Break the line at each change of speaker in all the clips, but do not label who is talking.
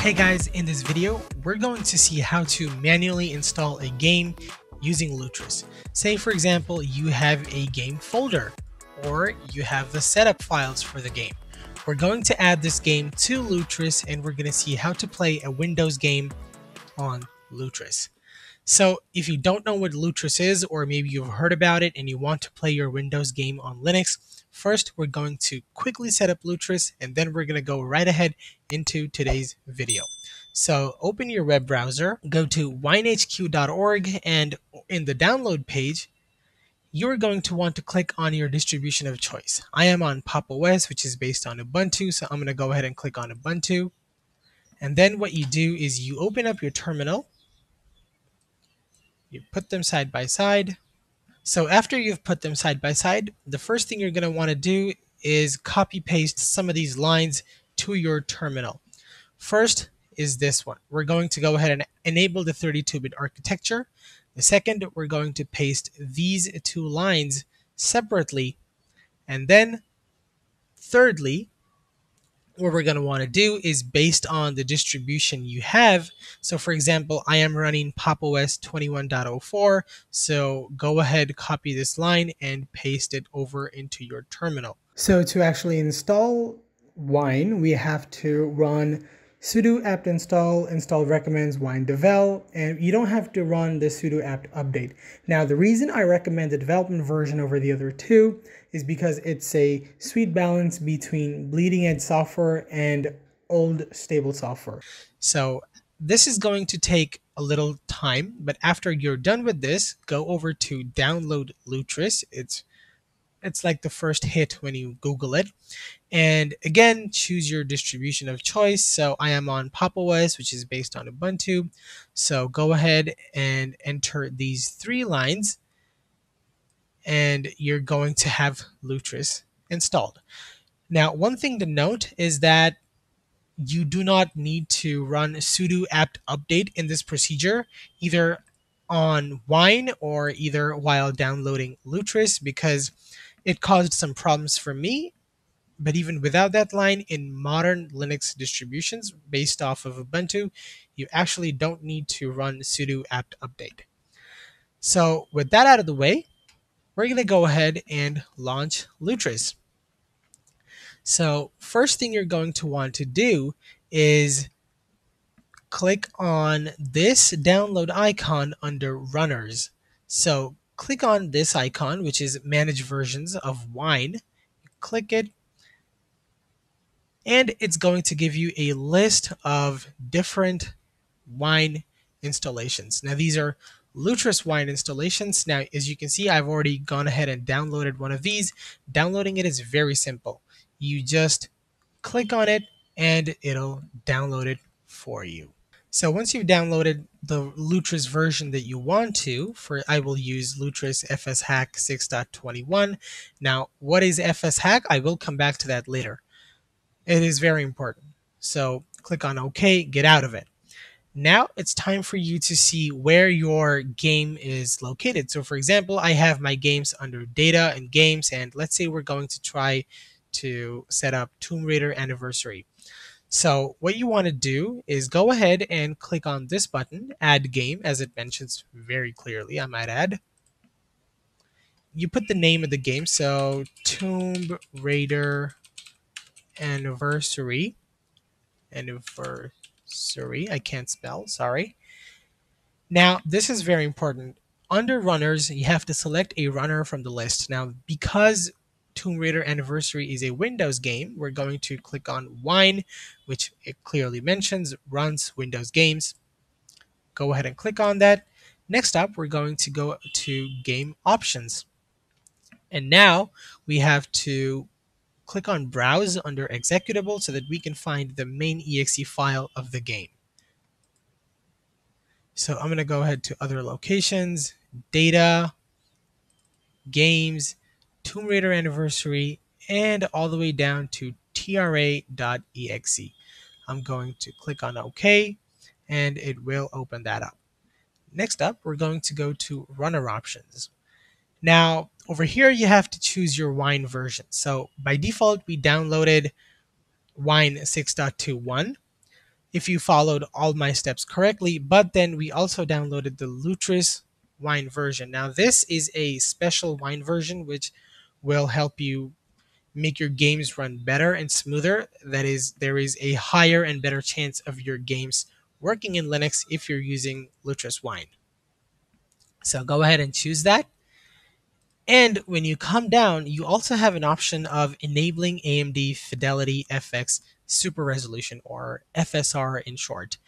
Hey guys, in this video, we're going to see how to manually install a game using Lutris. Say for example, you have a game folder or you have the setup files for the game. We're going to add this game to Lutris and we're going to see how to play a Windows game on Lutris. So if you don't know what Lutris is or maybe you've heard about it and you want to play your Windows game on Linux, First, we're going to quickly set up Lutris and then we're going to go right ahead into today's video. So open your web browser, go to winehq.org and in the download page, you're going to want to click on your distribution of choice. I am on Pop! OS, which is based on Ubuntu, so I'm going to go ahead and click on Ubuntu. And then what you do is you open up your terminal, you put them side by side, so after you've put them side by side, the first thing you're going to want to do is copy paste some of these lines to your terminal. First is this one. We're going to go ahead and enable the 32-bit architecture. The second, we're going to paste these two lines separately. And then thirdly, what we're going to want to do is based on the distribution you have. So for example, I am running Pop! OS 21.04. So go ahead, copy this line and paste it over into your terminal.
So to actually install Wine, we have to run sudo apt install install recommends wine devel and you don't have to run the sudo apt update. Now the reason i recommend the development version over the other two is because it's a sweet balance between bleeding edge software and old stable software.
So this is going to take a little time but after you're done with this go over to download lutris. It's it's like the first hit when you Google it. And again, choose your distribution of choice. So I am on Pop! Which is based on Ubuntu. So go ahead and enter these three lines and you're going to have Lutris installed. Now, one thing to note is that you do not need to run sudo apt update in this procedure, either on Wine or either while downloading Lutris because it caused some problems for me, but even without that line, in modern Linux distributions based off of Ubuntu, you actually don't need to run sudo apt update. So with that out of the way, we're going to go ahead and launch Lutris. So first thing you're going to want to do is click on this download icon under runners. So click on this icon, which is manage versions of wine. Click it, and it's going to give you a list of different wine installations. Now, these are Lutris wine installations. Now, as you can see, I've already gone ahead and downloaded one of these. Downloading it is very simple. You just click on it and it'll download it for you. So once you've downloaded the Lutris version that you want to, for I will use Lutris FSHack 6.21. Now, what is FSHack? I will come back to that later. It is very important. So click on OK, get out of it. Now it's time for you to see where your game is located. So for example, I have my games under data and games, and let's say we're going to try to set up Tomb Raider Anniversary. So what you want to do is go ahead and click on this button, add game, as it mentions very clearly, I might add. You put the name of the game, so Tomb Raider Anniversary. Anniversary, I can't spell, sorry. Now, this is very important. Under runners, you have to select a runner from the list. Now, because Tomb Raider Anniversary is a Windows game, we're going to click on Wine, which it clearly mentions runs Windows games. Go ahead and click on that. Next up, we're going to go to Game Options. And now we have to click on Browse under Executable so that we can find the main exe file of the game. So I'm going to go ahead to Other Locations, Data, Games, Tomb Raider Anniversary, and all the way down to tra.exe. I'm going to click on OK, and it will open that up. Next up, we're going to go to runner options. Now, over here, you have to choose your wine version. So by default, we downloaded wine 6.21. if you followed all my steps correctly. But then we also downloaded the Lutris wine version. Now, this is a special wine version which will help you make your games run better and smoother. That is, there is a higher and better chance of your games working in Linux if you're using Lutris Wine. So go ahead and choose that. And when you come down, you also have an option of enabling AMD Fidelity FX Super Resolution, or FSR in short.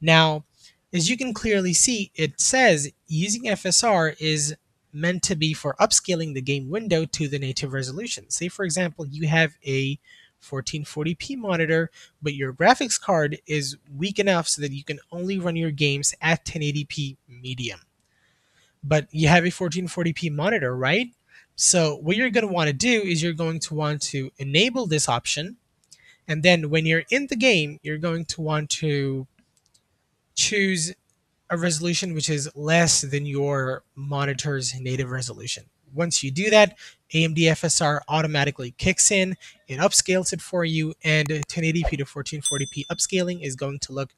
Now, as you can clearly see, it says using FSR is meant to be for upscaling the game window to the native resolution. Say, for example, you have a 1440p monitor, but your graphics card is weak enough so that you can only run your games at 1080p medium. But you have a 1440p monitor, right? So what you're going to want to do is you're going to want to enable this option. And then when you're in the game, you're going to want to choose a resolution which is less than your monitor's native resolution. Once you do that, AMD FSR automatically kicks in, it upscales it for you, and 1080p to 1440p upscaling is going to look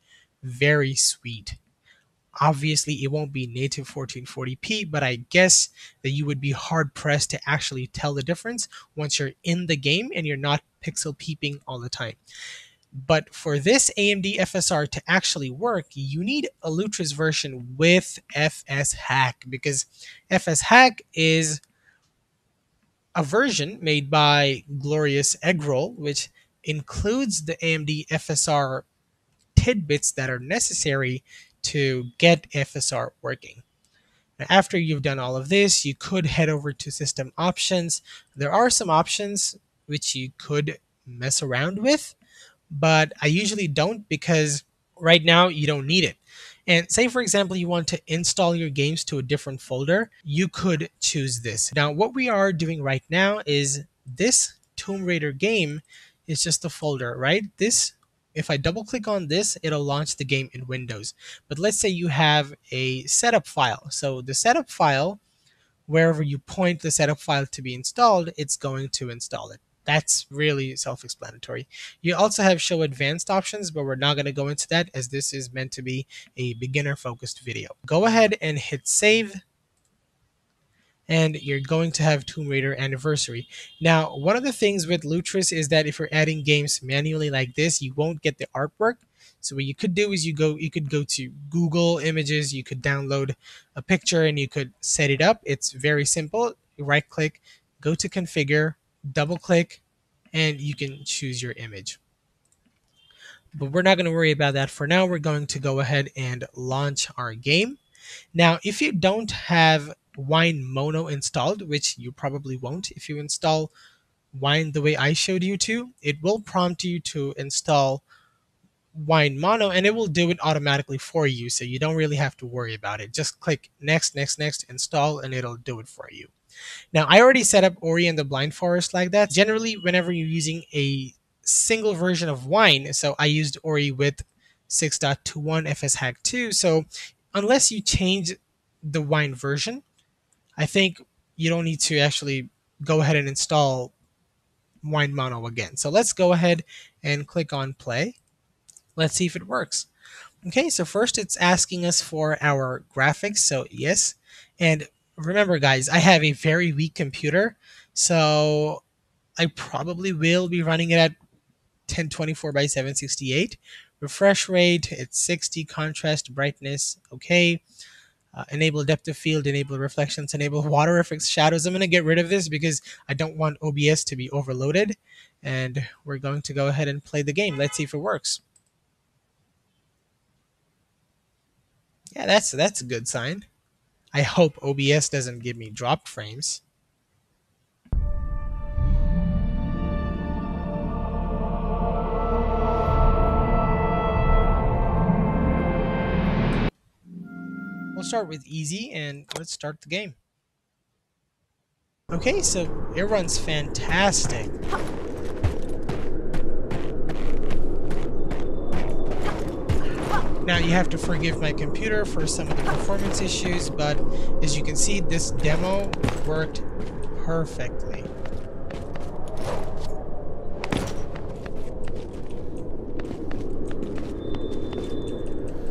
very sweet. Obviously, it won't be native 1440p, but I guess that you would be hard pressed to actually tell the difference once you're in the game and you're not pixel peeping all the time. But for this AMD FSR to actually work, you need a Lutris version with FS Hack because FS Hack is a version made by Glorious Eggroll, which includes the AMD FSR tidbits that are necessary to get FSR working. Now, after you've done all of this, you could head over to system options. There are some options which you could mess around with but I usually don't because right now you don't need it. And say, for example, you want to install your games to a different folder, you could choose this. Now, what we are doing right now is this Tomb Raider game is just a folder, right? This, if I double click on this, it'll launch the game in Windows. But let's say you have a setup file. So the setup file, wherever you point the setup file to be installed, it's going to install it. That's really self-explanatory. You also have show advanced options, but we're not going to go into that as this is meant to be a beginner focused video. Go ahead and hit save and you're going to have Tomb Raider Anniversary. Now, one of the things with Lutris is that if you're adding games manually like this, you won't get the artwork. So what you could do is you go you could go to Google Images, you could download a picture and you could set it up. It's very simple. Right click, go to configure, double click, and you can choose your image. But we're not going to worry about that for now. We're going to go ahead and launch our game. Now, if you don't have Wine Mono installed, which you probably won't if you install Wine the way I showed you to, it will prompt you to install Wine Mono and it will do it automatically for you. So you don't really have to worry about it. Just click next, next, next, install, and it'll do it for you. Now, I already set up Ori and the Blind Forest like that. Generally, whenever you're using a single version of Wine, so I used Ori with 6.21 FSHack 2. So unless you change the Wine version, I think you don't need to actually go ahead and install Wine Mono again. So let's go ahead and click on play. Let's see if it works. Okay, so first it's asking us for our graphics. So yes, and remember guys, I have a very weak computer, so I probably will be running it at 1024 by 768. Refresh rate, it's 60, contrast, brightness, okay. Uh, enable depth of field, enable reflections, enable water effects, shadows. I'm going to get rid of this because I don't want OBS to be overloaded. And we're going to go ahead and play the game. Let's see if it works. Yeah, that's that's a good sign. I hope OBS doesn't give me dropped frames. We'll start with easy and let's start the game. Okay, so it runs fantastic. Now you have to forgive my computer for some of the performance issues, but as you can see, this demo worked perfectly.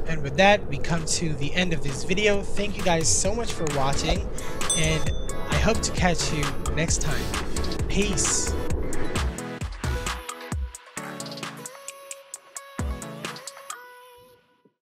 And with that, we come to the end of this video. Thank you guys so much for watching, and I hope to catch you next time. Peace.